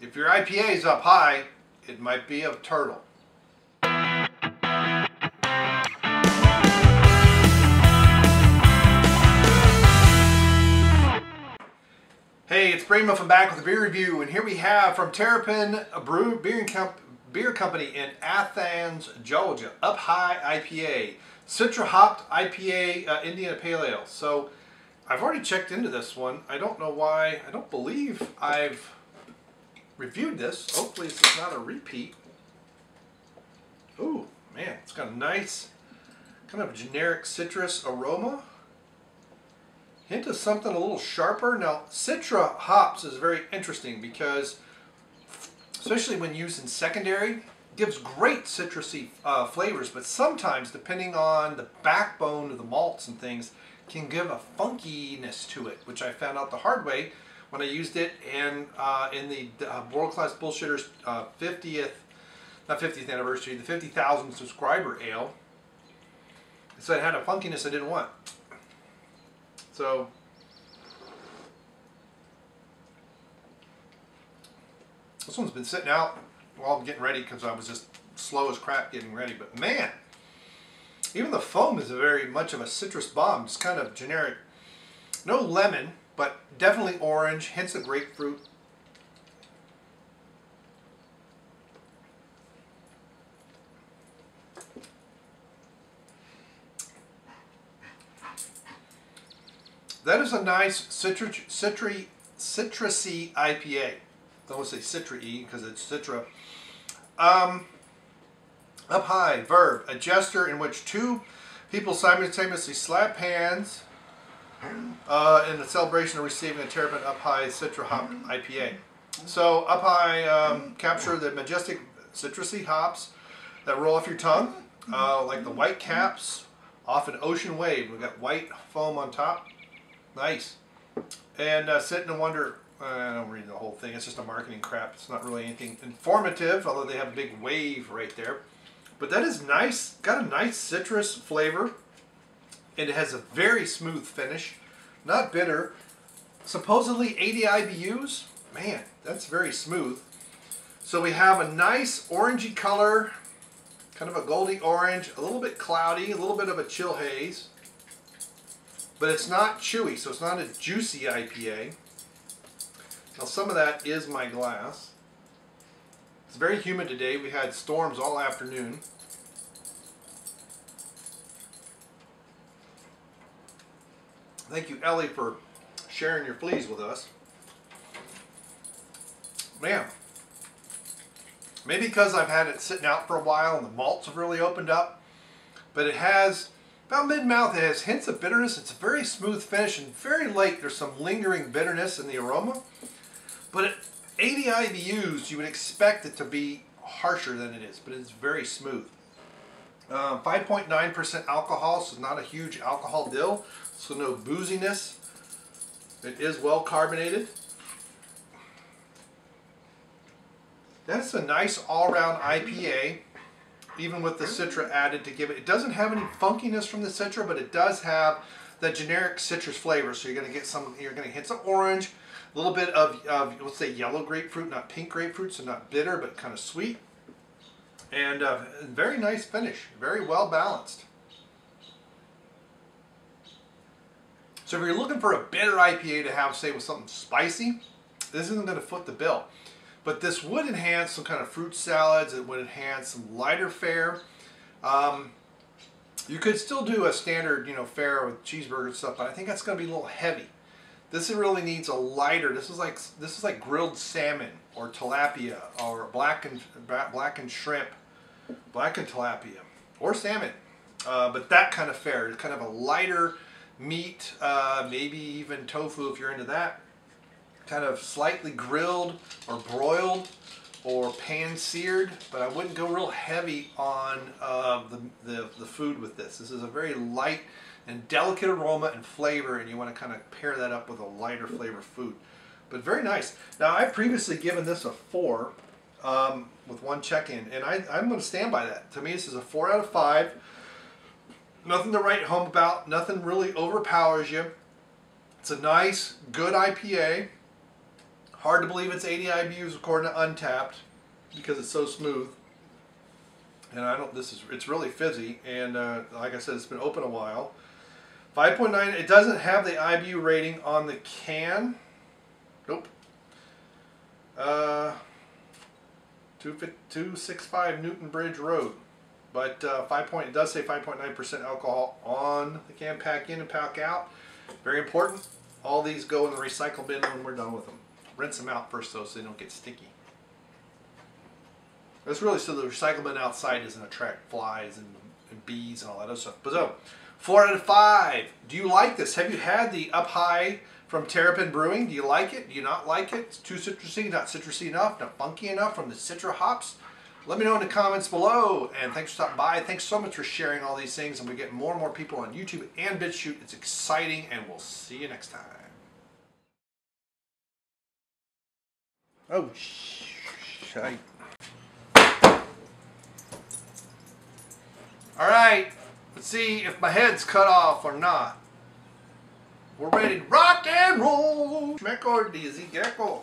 If your IPA is up high, it might be a turtle. Hey, it's Brainmuffin back with a beer review, and here we have from Terrapin a Brew Beer, and beer Company in Athens, Georgia, Up High IPA, Citra Hopped IPA uh, Indiana Pale Ale. So I've already checked into this one. I don't know why. I don't believe I've reviewed this. Hopefully this is not a repeat. Ooh, man, it's got a nice kind of generic citrus aroma hint of something a little sharper. Now, Citra hops is very interesting because, especially when used in secondary, gives great citrusy uh, flavors, but sometimes, depending on the backbone of the malts and things, can give a funkiness to it, which I found out the hard way when I used it in, uh, in the uh, World Class Bullshitters 50th, uh, not 50th anniversary, the 50,000 subscriber ale. So it had a funkiness I didn't want. So this one's been sitting out while I'm getting ready because I was just slow as crap getting ready. But man, even the foam is a very much of a citrus bomb. It's kind of generic. No lemon, but definitely orange, hints of grapefruit. That is a nice citru citry, citrusy IPA. Don't say citra-y because it's citra. Um, up high, verb, a gesture in which two people simultaneously slap hands uh, in the celebration of receiving a Terrapin Up High Citra Hop IPA. So Up High um, capture the majestic citrusy hops that roll off your tongue, uh, like the white caps off an ocean wave. We've got white foam on top. Nice. And uh, sit and wonder, uh, I don't read the whole thing, it's just a marketing crap. It's not really anything informative, although they have a big wave right there. But that is nice, got a nice citrus flavor. It has a very smooth finish, not bitter. Supposedly 80 IBUs, man, that's very smooth. So we have a nice orangey color, kind of a goldy orange, a little bit cloudy, a little bit of a chill haze. But it's not chewy, so it's not a juicy IPA. Now some of that is my glass. It's very humid today. We had storms all afternoon. Thank you, Ellie, for sharing your fleas with us. Man, maybe because I've had it sitting out for a while and the malts have really opened up, but it has about mid-mouth, it has hints of bitterness. It's a very smooth finish and very light. There's some lingering bitterness in the aroma. But at 80 IBUs, you would expect it to be harsher than it is, but it's very smooth. 5.9% uh, alcohol, so not a huge alcohol dill, so no booziness. It is well carbonated. That's a nice all-round IPA even with the Citra added to give it. It doesn't have any funkiness from the Citra, but it does have the generic citrus flavor. So you're going to get some, you're going to hit some orange, a little bit of, of, let's say yellow grapefruit, not pink grapefruit, so not bitter, but kind of sweet. And uh, very nice finish, very well balanced. So if you're looking for a bitter IPA to have, say, with something spicy, this isn't going to foot the bill. But this would enhance some kind of fruit salads. It would enhance some lighter fare. Um, you could still do a standard, you know, fare with cheeseburger and stuff, but I think that's going to be a little heavy. This really needs a lighter. This is like this is like grilled salmon or tilapia or blackened blackened shrimp, blackened tilapia or salmon. Uh, but that kind of fare, kind of a lighter meat, uh, maybe even tofu if you're into that kind of slightly grilled or broiled or pan seared, but I wouldn't go real heavy on uh, the, the, the, food with this. This is a very light and delicate aroma and flavor, and you want to kind of pair that up with a lighter flavor food. But very nice. Now, I've previously given this a 4 um, with one check-in, and I, I'm going to stand by that. To me, this is a 4 out of 5. Nothing to write home about. Nothing really overpowers you. It's a nice, good IPA Hard to believe it's 80 IBUs according to Untappd because it's so smooth. And I don't. This is it's really fizzy, and uh, like I said, it's been open a while. 5.9. It doesn't have the IBU rating on the can. Nope. Uh, 265 Newton Bridge Road. But uh, 5 point, it does say 5.9% alcohol on the can pack in and pack out. Very important. All these go in the recycle bin when we're done with them. Rinse them out first though so they don't get sticky. That's really so the recycle bin outside doesn't attract flies and, and bees and all that other stuff. But so, four out of five. Do you like this? Have you had the Up High from Terrapin Brewing? Do you like it? Do you not like it? It's too citrusy, not citrusy enough, not funky enough from the Citra hops? Let me know in the comments below. And thanks for stopping by. Thanks so much for sharing all these things. And we get more and more people on YouTube and BitChute. It's exciting, and we'll see you next time. Oh, shite. All right, let's see if my head's cut off or not. We're ready to rock and roll. Schmeck or Dizzy Gecko.